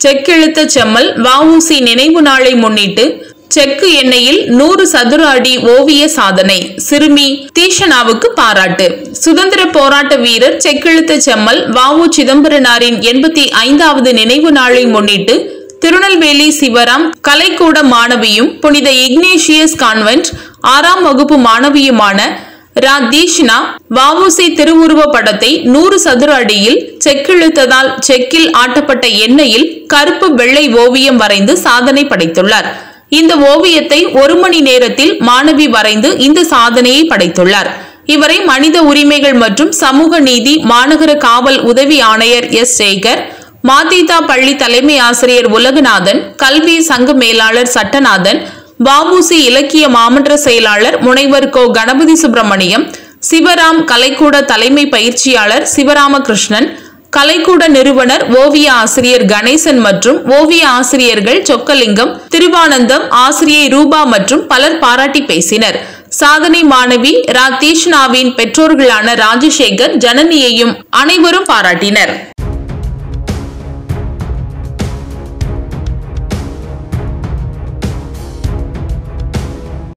செக்கெழுத்த செம்மல் வஉசி நினைவு நாளை முன்னிட்டு செக்கு எண்ணெயில் நூறு சதுர அடி ஓவிய சாதனை. சிறுமி தீஷனாவுக்கு பாராட்டு. சுதந்திர போராட்ட வீரர் செக்கெழுத்த செம்மல் வஉ சிதம்பரனாரின் எண்பத்தி ஐந்தாவது நினைவு நாளை முன்னிட்டு திருநெல்வேலி சிவராம் கலைக்கூட மாணவியும் புனித இக்னேஷியஸ் கான்வென்ட் ஆறாம் வகுப்பு மாணவியுமான ரா தீஷ்னா வாவுசி திருவுருவ படத்தை நூறு சதுர அடியில் செக்கிழுத்ததால் செக்கில் ஆட்டப்பட்ட எண்ணெயில் கருப்பு வெள்ளை ஓவியம் வரைந்து சாதனை படைத்துள்ளார். இந்த ஓவியத்தை ஒரு மணி நேரத்தில் மாணவி வரைந்து இந்த சாதனையை படைத்துள்ளார். இவரை மனித உரிமைகள் மற்றும் சமூக நீதி மாநகர காவல் உதவி ஆணையர் எஸ். சேகர் மாதிதா பள்ளி தலைமை ஆசிரியர் உலகநாதன் கல்வி சங்க மேலாளர் சட்டநாதன் பாபுசி இலக்கிய மாமன்ற செயலாளர் முனைவர் கோ கணபதி சுப்பிரமணியம் சிவராம் கலைக்கூட தலைமை பயிற்சியாளர் சிவராமகிருஷ்ணன் கலைக்கூட நிறுவனர் ஓவிய ஆசிரியர் கணேசன் மற்றும் ஓவிய ஆசிரியர்கள் சொக்கலிங்கம் திருவானந்தம் ஆசிரியை ரூபா மற்றும் பலர் பாராட்டி பேசினர். சாதனை மாணவி ரா தீஷ்ணாவின் பெற்றோர்களான ராஜசேகர் ஜனனியையும் அனைவரும் பாராட்டினர்.